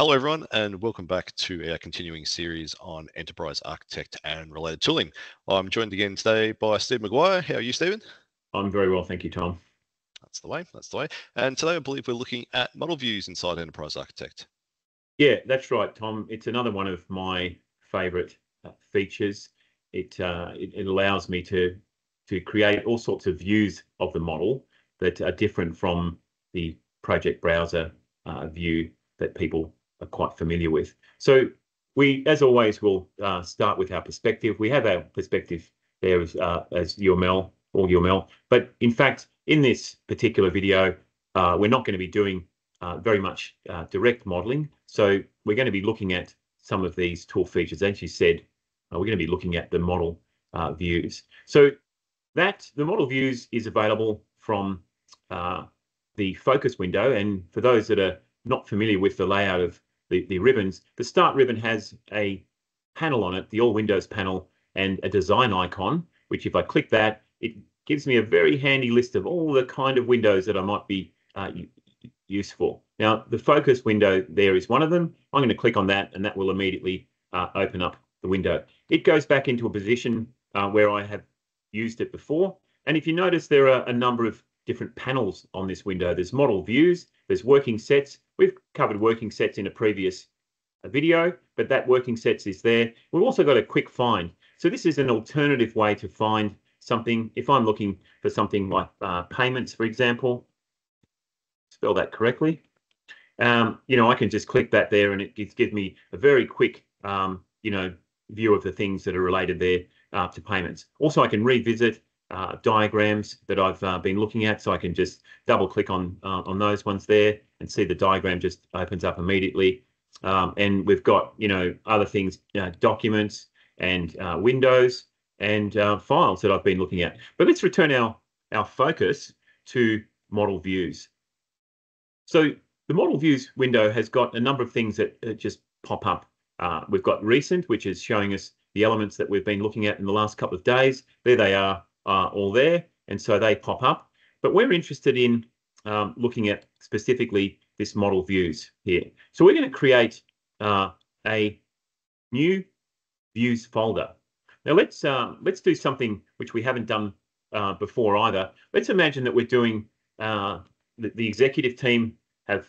Hello, everyone, and welcome back to our continuing series on Enterprise Architect and related tooling. I'm joined again today by Steve Maguire. How are you, Stephen? I'm very well, thank you, Tom. That's the way, that's the way. And today I believe we're looking at model views inside Enterprise Architect. Yeah, that's right, Tom. It's another one of my favorite uh, features. It, uh, it, it allows me to to create all sorts of views of the model that are different from the project browser uh, view that people are quite familiar with. So we, as always, will uh, start with our perspective. We have our perspective there as, uh, as UML or UML, but in fact, in this particular video, uh, we're not going to be doing uh, very much uh, direct modeling. So we're going to be looking at some of these tool features. As you said, uh, we're going to be looking at the model views. So that the model views is available from the focus window. And for those that are not familiar with the layout of the, the ribbons, the start ribbon has a panel on it, the all windows panel, and a design icon, which if I click that, it gives me a very handy list of all the kind of windows that I might be uh, useful. Now, the focus window there is one of them. I'm going to click on that, and that will immediately uh, open up the window. It goes back into a position uh, where I have used it before. And if you notice, there are a number of different panels on this window. There's model views, there's working sets. We've covered working sets in a previous uh, video, but that working sets is there. We've also got a quick find. So this is an alternative way to find something. If I'm looking for something like uh, payments, for example, spell that correctly, um, you know, I can just click that there and it gives me a very quick, um, you know, view of the things that are related there uh, to payments. Also, I can revisit uh, diagrams that I've uh, been looking at. So I can just double click on uh, on those ones there and see the diagram just opens up immediately. Um, and we've got, you know, other things, documents and uh, windows and uh, files that I've been looking at. But let's return our, our focus to model views. So the model views window has got a number of things that just pop up. Uh, we've got recent, which is showing us the elements that we've been looking at in the last couple of days. There they are are all there, and so they pop up. But we're interested in um, looking at specifically this model views here. So we're going to create uh, a new views folder. Now let's uh, let's do something which we haven't done uh, before either. Let's imagine that we're doing uh, the, the executive team have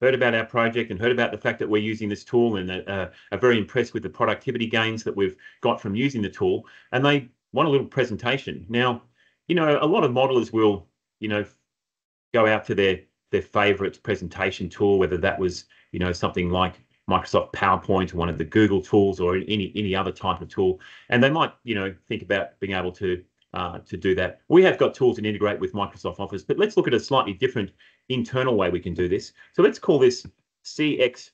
heard about our project and heard about the fact that we're using this tool and uh, are very impressed with the productivity gains that we've got from using the tool. And they want a little presentation. Now, you know, a lot of modelers will, you know, go out to their their favorite presentation tool, whether that was, you know, something like Microsoft PowerPoint or one of the Google tools or any any other type of tool, and they might, you know, think about being able to uh, to do that. We have got tools that integrate with Microsoft Office, but let's look at a slightly different internal way we can do this. So let's call this CXO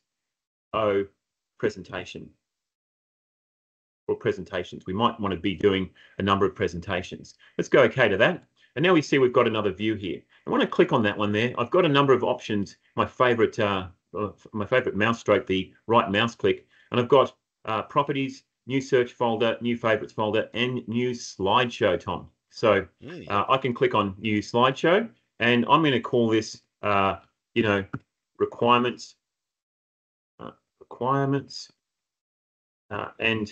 presentation or presentations. We might want to be doing a number of presentations. Let's go OK to that. And now we see we've got another view here. I want to click on that one there. I've got a number of options. My favorite, uh, uh, my favorite mouse stroke, the right mouse click, and I've got uh, properties, new search folder, new favorites folder, and new slideshow, Tom. So uh, I can click on new slideshow, and I'm going to call this, uh, you know, requirements, uh, requirements, and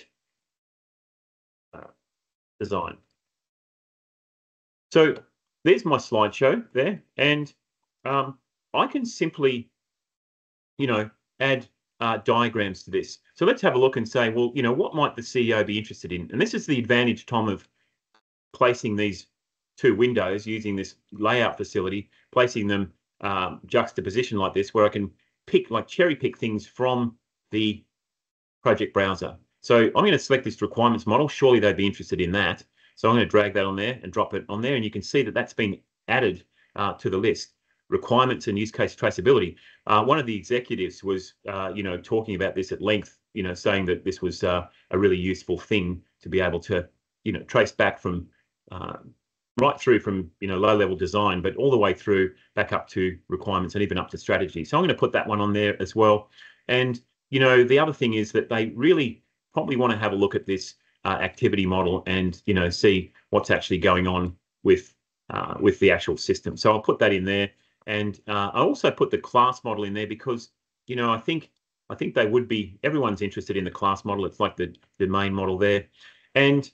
design. So there's my slideshow there, and um, I can simply, you know, add uh, diagrams to this. So let's have a look and say, well, you know, what might the CEO be interested in? And this is the advantage, Tom, of placing these two windows using this layout facility, placing them um, juxtaposition like this, where I can pick, like cherry pick things from the project browser. So I'm going to select this requirements model. Surely they'd be interested in that. So I'm going to drag that on there and drop it on there. And you can see that that's been added uh, to the list. Requirements and use case traceability. Uh, one of the executives was, uh, you know, talking about this at length, you know, saying that this was uh, a really useful thing to be able to, you know, trace back from uh, right through from, you know, low level design, but all the way through back up to requirements and even up to strategy. So I'm going to put that one on there as well. And, you know, the other thing is that they really probably want to have a look at this uh, activity model and you know see what's actually going on with uh, with the actual system. So I'll put that in there, and uh, I also put the class model in there because you know, I think I think they would be. Everyone's interested in the class model. It's like the the main model there, and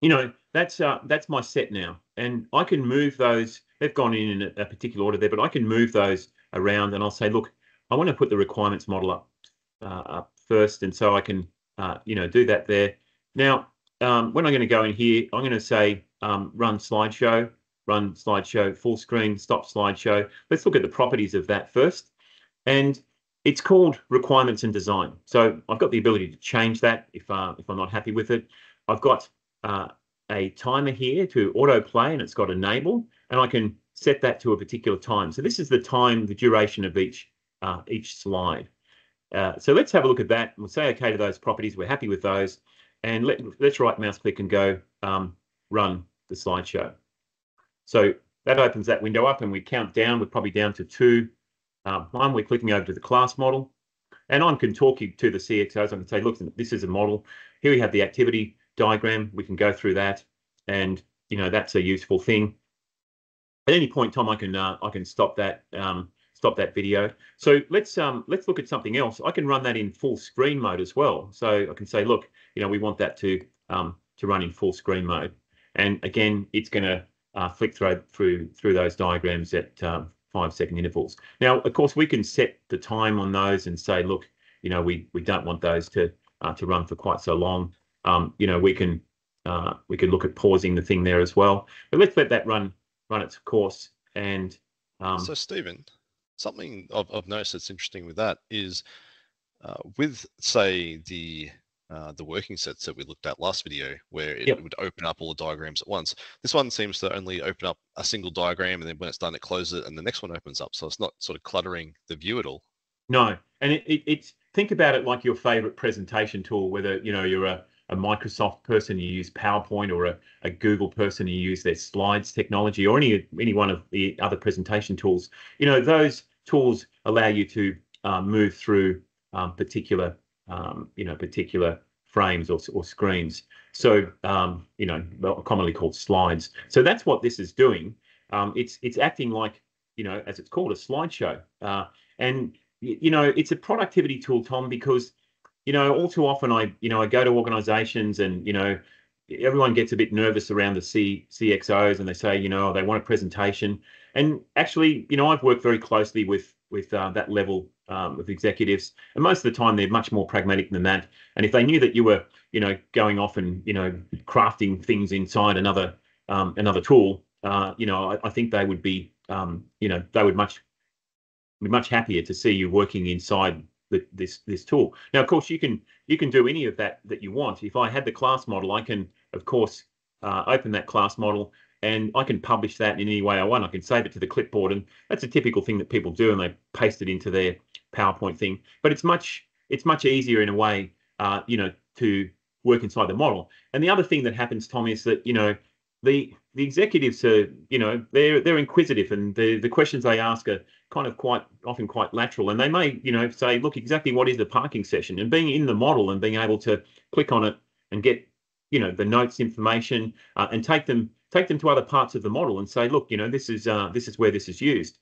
you know that's uh, that's my set now, and I can move those. They've gone in in a, a particular order there, but I can move those around, and I'll say, look, I want to put the requirements model up uh, up first, and so I can uh, you know do that there. Now, um, when I'm going to go in here, I'm going to say um, run slideshow, run slideshow full screen, stop slideshow. Let's look at the properties of that first, and it's called requirements and design. So I've got the ability to change that if uh, if I'm not happy with it. I've got uh, a timer here to autoplay and it's got enable and I can set that to a particular time. So this is the time, the duration of each uh, each slide. Uh, so let's have a look at that. We'll say okay to those properties. We're happy with those. And let, let's right mouse click and go um, run the slideshow. So that opens that window up and we count down. We're probably down to two. Um, one, we're clicking over to the class model. And I can talk to the CXOs. I can say, look, this is a model. Here we have the activity diagram. We can go through that. And, you know, that's a useful thing. At any point, Tom, I can uh, I can stop that um, stop that video. So let's um, let's look at something else. I can run that in full screen mode as well. So I can say, look, you know, we want that to um, to run in full screen mode. And again, it's going to uh, flick through through through those diagrams at um, five second intervals. Now, of course, we can set the time on those and say, look, you know, we we don't want those to uh, to run for quite so long. Um, you know, we can uh, we can look at pausing the thing there as well. But let's let that run run its course. And um, so, Stephen, something I've, I've, noticed that's interesting with that is uh, with say the uh, the working sets that we looked at last video, where it yep. would open up all the diagrams at once. This one seems to only open up a single diagram, and then when it's done, it closes it, and the next one opens up. So it's not sort of cluttering the view at all. No, and it, it, it's think about it like your favorite presentation tool, whether you know you're a, a Microsoft person, you use PowerPoint, or a, a Google person, you use their slides technology, or any any one of the other presentation tools. You know those tools allow you to uh, move through um, particular um, you know, particular frames or, or screens. So, um, you know, commonly called slides. So that's what this is doing. Um, it's it's acting like, you know, as it's called, a slideshow. Uh, and you know, it's a productivity tool, Tom, because you know, all too often I, you know, I go to organizations and, you know, everyone gets a bit nervous around the C, CXOs and they say, you know, they want a presentation. And actually, you know, I've worked very closely with with uh, that level um, of executives, and most of the time they're much more pragmatic than that. And if they knew that you were, you know, going off and you know crafting things inside another um, another tool, uh, you know, I, I, think they would be, um, you know, they would much be much happier to see you working inside the, this this tool. Now, of course, you can you can do any of that that you want. If I had the class model, I can, of course, uh, open that class model and I can publish that in any way I want. I can save it to the clipboard, and that's a typical thing that people do, and they paste it into their PowerPoint thing. But it's much it's much easier in a way, uh, you know, to work inside the model. And the other thing that happens, Tom, is that you know the the executives are you know they're they're inquisitive, and the the questions they ask are kind of quite often quite lateral, and they may you know say, look, exactly what is the parking session, and being in the model and being able to click on it and get you know the notes information uh, and take them take them to other parts of the model and say, look, you know, this is uh, this is where this is used.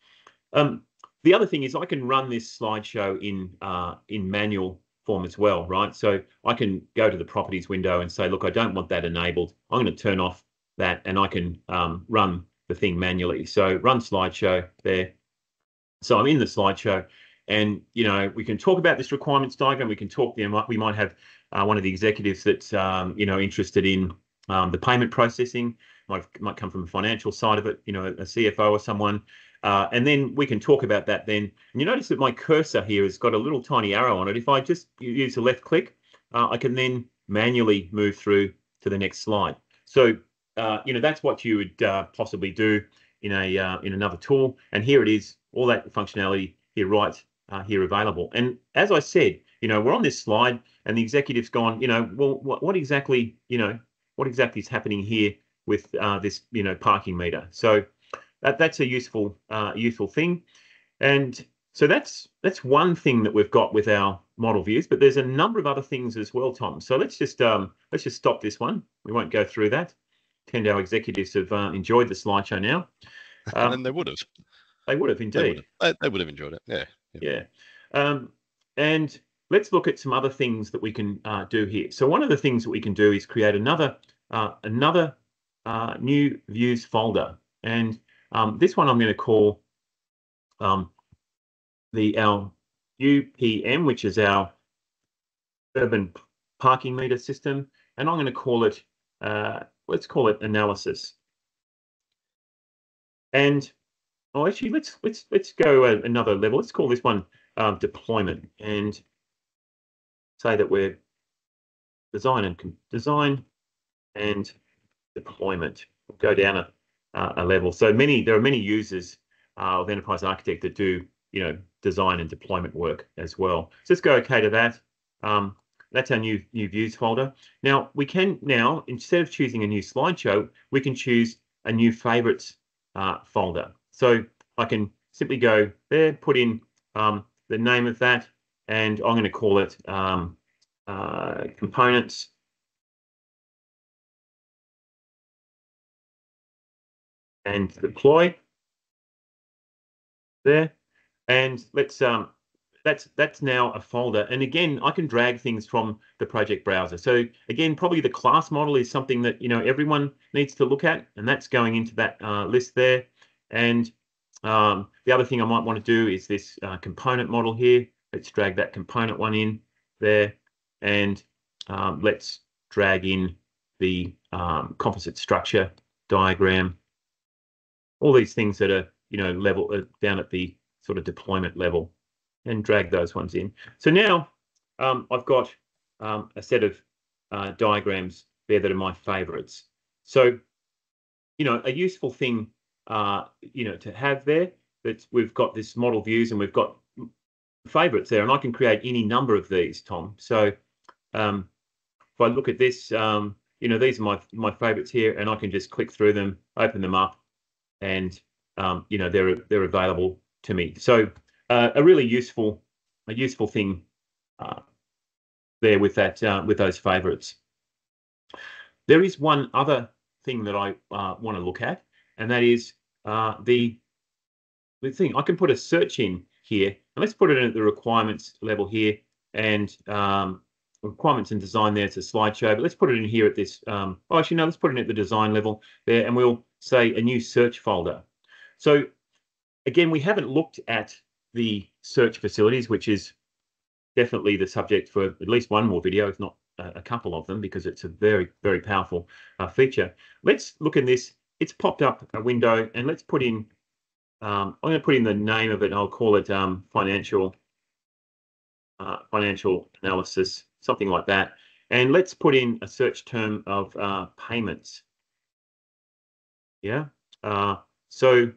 Um, the other thing is I can run this slideshow in uh, in manual form as well, right? So I can go to the properties window and say, look, I don't want that enabled. I'm going to turn off that and I can um, run the thing manually. So run slideshow there. So I'm in the slideshow and, you know, we can talk about this requirements diagram. We can talk, you know, we might have uh, one of the executives that's, um, you know, interested in um, the payment processing might might come from the financial side of it, you know, a CFO or someone. Uh, and then we can talk about that then. And you notice that my cursor here has got a little tiny arrow on it. If I just use a left click, uh, I can then manually move through to the next slide. So, uh, you know, that's what you would uh, possibly do in a uh, in another tool. And here it is, all that functionality here right uh, here available. And as I said, you know, we're on this slide and the executive's gone, you know, well, what, what exactly, you know, what exactly is happening here with uh, this, you know, parking meter. So that, that's a useful, uh, useful thing. And so that's that's one thing that we've got with our model views, but there's a number of other things as well, Tom. So let's just um, let's just stop this one. We won't go through that. Tend our executives have uh, enjoyed the slideshow now. Um, and they would have. They would have indeed. They would have, they would have enjoyed it. Yeah. Yeah. yeah. Um, and let's look at some other things that we can uh, do here. So one of the things that we can do is create another uh, another uh, new views folder. And um, this one I'm going to call um, the our UPM, which is our urban parking meter system. And I'm going to call it, uh, let's call it analysis. And oh, actually, let's let's let's go another level. Let's call this one um, deployment and say that we're design and design and deployment. We'll go down a, a level. So many there are many users uh, of Enterprise Architect that do you know design and deployment work as well. So let's go OK to that. Um, that's our new new views folder. Now we can now instead of choosing a new slideshow, we can choose a new favorites uh, folder. So I can simply go there, put in um, the name of that, and I'm going to call it um, uh, components. And deploy there. And let's um, that's that's now a folder. And again, I can drag things from the project browser. So again, probably the class model is something that you know everyone needs to look at, and that's going into that uh, list there. And um, the other thing I might want to do is this uh, component model here. Let's drag that component one in there, and um, let's drag in the um, composite structure diagram. All these things that are you know level uh, down at the sort of deployment level and drag those ones in. So now um, I've got um, a set of uh, diagrams there that are my favorites. So, you know, a useful thing, uh, you know, to have there that we've got this model views and we've got favorites there and I can create any number of these, Tom. So um, if I look at this, um, you know, these are my, my favorites here and I can just click through them, open them up and, um, you know, they're, they're available to me. So uh, a really useful a useful thing uh, there with that uh, with those favorites. There is one other thing that I uh, want to look at, and that is uh, the the thing. I can put a search in here, and let's put it in at the requirements level here, and um, requirements and design there. It's a slideshow, but let's put it in here at this. Um, oh, actually, no, let's put it at the design level there, and we'll say a new search folder. So again, we haven't looked at the search facilities, which is definitely the subject for at least one more video, if not a couple of them, because it's a very, very powerful uh, feature. Let's look in this. It's popped up a window, and let's put in, um, I'm going to put in the name of it, I'll call it um, financial uh, financial analysis, something like that. And let's put in a search term of uh, payments. Yeah. Uh, so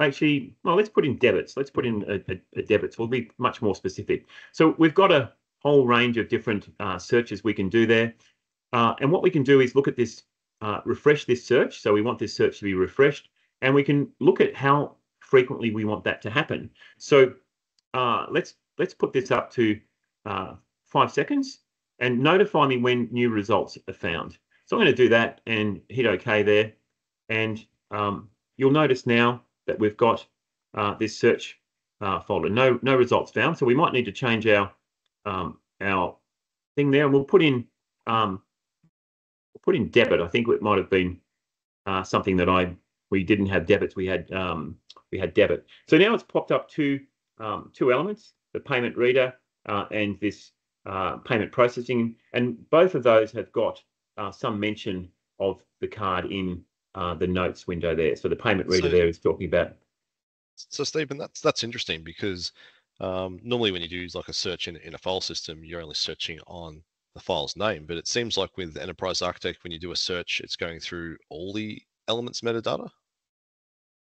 actually, well, let's put in debits. Let's put in a, a, a debits. We'll be much more specific. So we've got a whole range of different uh, searches we can do there. Uh, and what we can do is look at this, uh, refresh this search. So we want this search to be refreshed, and we can look at how frequently we want that to happen. So uh, let's let's put this up to uh, five seconds and notify me when new results are found. So I'm going to do that and hit OK there. And um, you'll notice now that we've got uh, this search uh, folder. No, no results found. So we might need to change our um, our thing there, and we'll put in um, put in debit. I think it might have been uh, something that I we didn't have debits. We had um, we had debit. So now it's popped up two um, two elements: the payment reader uh, and this uh, payment processing, and both of those have got uh, some mention of the card in uh, the notes window there. So the payment reader so, there is talking about. So Stephen, that's that's interesting because um, normally when you do like a search in, in a file system, you're only searching on the file's name. But it seems like with Enterprise Architect, when you do a search, it's going through all the elements metadata.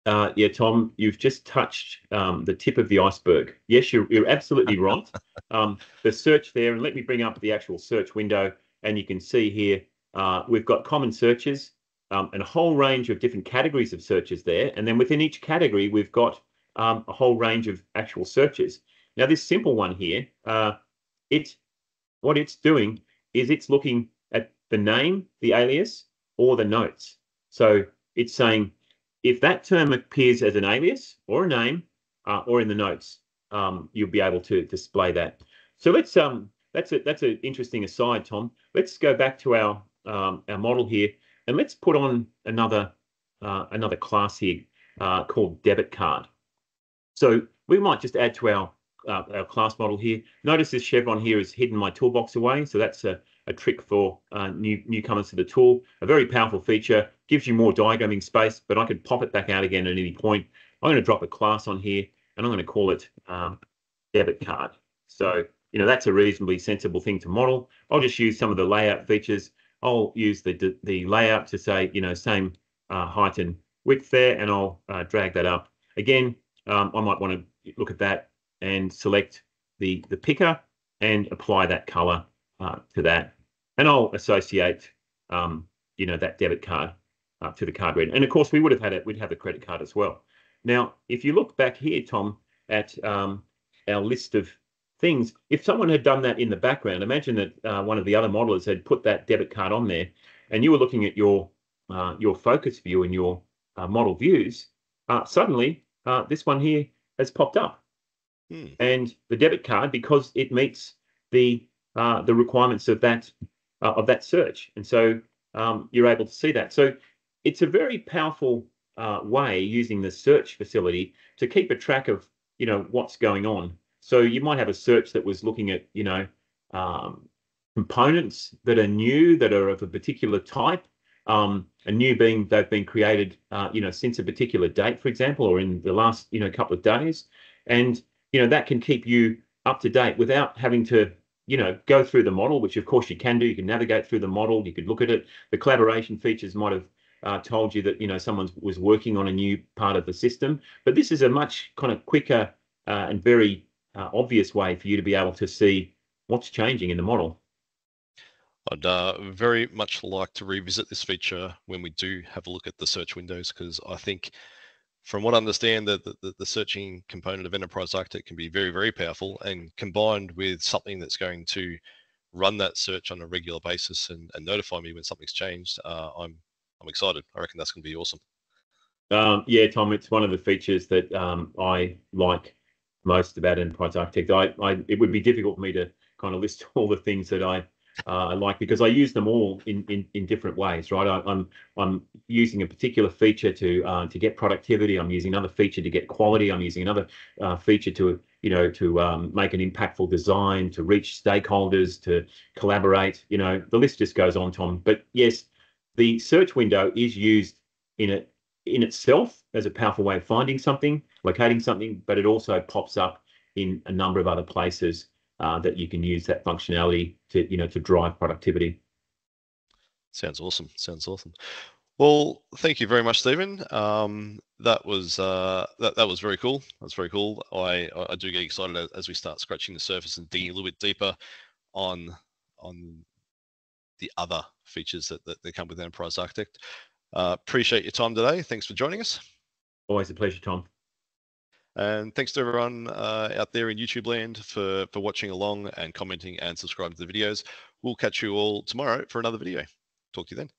Uh, yeah, Tom, you've just touched um, the tip of the iceberg. Yes, you're, you're absolutely right. Um, the search there, and let me bring up the actual search window, and you can see here uh, we've got common searches um, and a whole range of different categories of searches there. And then within each category, we've got um, a whole range of actual searches. Now, this simple one here, uh, it what it's doing is it's looking at the name, the alias, or the notes. So it's saying if that term appears as an alias or a name uh, or in the notes, um, you'll be able to display that. So let's um that's a that's an interesting aside, Tom. Let's go back to our um, our model here and let's put on another uh, another class here uh, called debit card. So we might just add to our uh, our class model here. Notice this chevron here is hidden my toolbox away. So that's a, a trick for uh, new newcomers to the tool. A very powerful feature, gives you more diagramming space, but I could pop it back out again at any point. I'm going to drop a class on here and I'm going to call it um, debit card. So, you know, that's a reasonably sensible thing to model. I'll just use some of the layout features. I'll use the, the layout to say, you know, same uh, height and width there, and I'll uh, drag that up. Again, um, I might want to look at that and select the, the picker and apply that color uh, to that. And I'll associate, um, you know, that debit card uh, to the card reader. And of course, we would have had it, we'd have the credit card as well. Now, if you look back here, Tom, at um, our list of things, if someone had done that in the background, imagine that uh, one of the other modelers had put that debit card on there and you were looking at your uh, your focus view and your uh, model views, uh, suddenly this one here has popped up. Hmm. And the debit card, because it meets the uh, the requirements of that of that search, and so um, you're able to see that. So it's a very powerful uh, way using the search facility to keep a track of you know what's going on. So you might have a search that was looking at you know um, components that are new that are of a particular type. Um, a new being they've been created uh, you know since a particular date, for example, or in the last you know couple of days, and you know that can keep you up to date without having to you know go through the model, which of course you can do. You can navigate through the model. You could look at it. The collaboration features might have uh, told you that you know someone was working on a new part of the system. But this is a much kind of quicker uh, and very uh, obvious way for you to be able to see what's changing in the model. I'd uh, very much like to revisit this feature when we do have a look at the search windows because I think, from what I understand, the, the, the searching component of Enterprise Architect can be very, very powerful and combined with something that's going to run that search on a regular basis and, and notify me when something's changed, uh, I'm I'm excited. I reckon that's going to be awesome. Um, yeah, Tom, it's one of the features that um, I like most about Enterprise Architect. I, I, it would be difficult for me to kind of list all the things that I uh, I like because I use them all in, in, in different ways, right? I, am I'm, I'm using a particular feature to uh, to get productivity. I'm using another feature to get quality. I'm using another uh, feature to you know to um, make an impactful design, to reach stakeholders, to collaborate. You know, the list just goes on, Tom. But yes, the search window is used in it in itself as a powerful way of finding something, locating something, but it also pops up in a number of other places that you can use that functionality to you know to drive productivity. Sounds awesome. Sounds awesome. Well, thank you very much, Stephen. Um, that was uh, that that was very cool. That's very cool. I I do get excited as we start scratching the surface and digging a little bit deeper on on the other features that, that, that come with Enterprise Architect. Uh, appreciate your time today. Thanks for joining us. Always a pleasure, Tom. And thanks to everyone uh, out there in YouTube land for, for watching along and commenting and subscribing to the videos. We'll catch you all tomorrow for another video. Talk to you then.